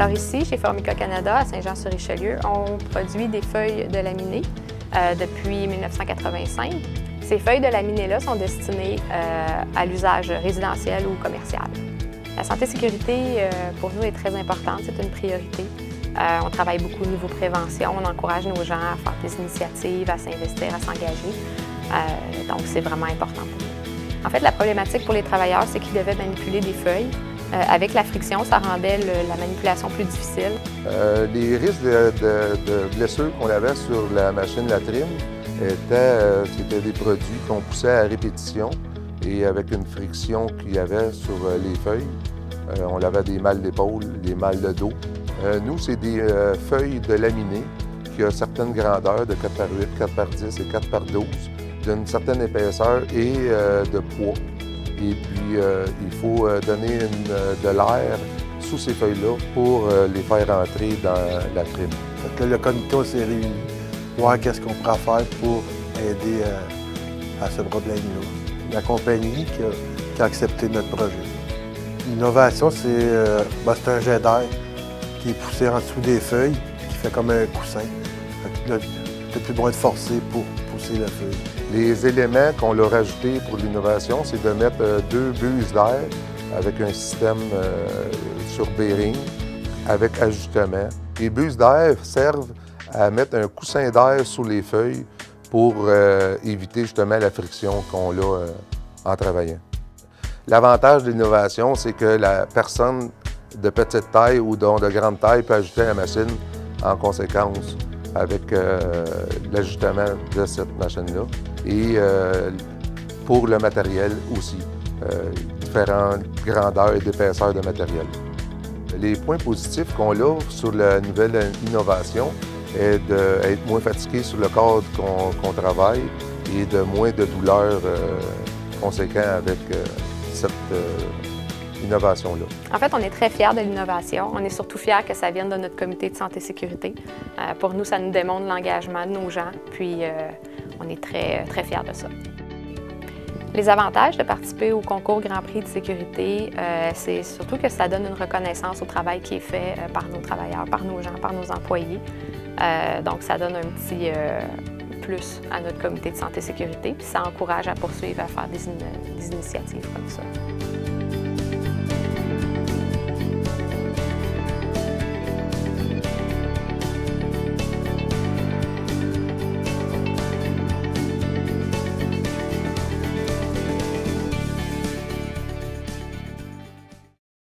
Alors ici, chez Formica Canada, à Saint-Jean-sur-Richelieu, on produit des feuilles de laminées euh, depuis 1985. Ces feuilles de laminées-là sont destinées euh, à l'usage résidentiel ou commercial. La santé-sécurité, euh, pour nous, est très importante, c'est une priorité. on travaille beaucoup au niveau prévention, on encourage nos gens à faire des initiatives, à s'investir, à s'engager. donc, c'est vraiment important pour nous. En fait, la problématique pour les travailleurs, c'est qu'ils devaient manipuler des feuilles euh, avec la friction, ça rendait la manipulation plus difficile. Euh, les risques de, blessures qu'on avait sur la machine latrine étaient euh, des produits qu'on poussait à répétition et avec une friction qu'il y avait sur les feuilles. on avait des mâles d'épaule, des mâles de dos. nous, c'est des feuilles de laminé qui ont certaines grandeurs de 4 par 8, 4 par 10 et 4 par 12, d'une certaine épaisseur et de poids. Et puis, euh, il faut euh, donner euh, de l'air sous ces feuilles-là pour les faire entrer dans la prime. le comité s'est réuni, voir qu'est-ce qu'on pourra faire pour aider à ce problème-là. La compagnie qui a, accepté notre projet. L'innovation, c'est ben, un jet d'air qui est poussé en dessous des feuilles, qui fait comme un coussin. Tu n'as plus besoin de forcer pour pousser la feuille. Les éléments qu'on leur a ajoutés pour l'innovation, c'est de mettre euh, deux buses d'air avec un système euh, sur bearing avec ajustement. Les buses d'air servent à mettre un coussin d'air sous les feuilles pour euh, éviter justement la friction qu'on a en travaillant. L'avantage de l'innovation, c'est que la personne de petite taille ou de grande taille peut ajouter la machine en conséquence avec l'ajustement de cette machine-là. Et euh, pour le matériel aussi, euh, différentes grandeurs et d'épaisseurs de matériel. Les points positifs qu'on a sur la nouvelle innovation est d'être moins fatigué sur le cadre qu'on travaille et de moins de douleurs conséquentes avec cette innovation-là? En fait, on est très fiers de l'innovation. On est surtout fiers que ça vienne de notre comité de santé et sécurité. Euh, pour nous, ça nous démontre l'engagement de nos gens, puis euh, on est très, fiers de ça. Les avantages de participer au concours Grand Prix de sécurité, euh, c'est surtout que ça donne une reconnaissance au travail qui est fait par nos travailleurs, par nos gens, par nos employés. donc, ça donne un petit plus à notre comité de santé et sécurité, puis ça encourage à poursuivre à faire des initiatives comme ça.